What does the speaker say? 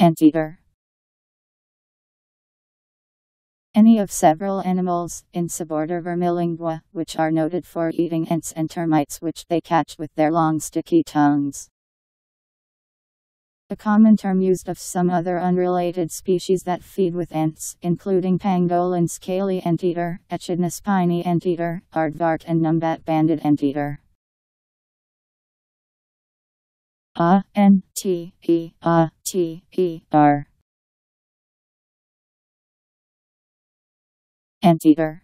Anteater. Any of several animals, in suborder Vermilingua, which are noted for eating ants and termites which they catch with their long sticky tongues. A common term used of some other unrelated species that feed with ants, including pangolin scaly anteater, echidna spiny anteater, aardvark and numbat banded anteater. A N T E A T E R. Anteater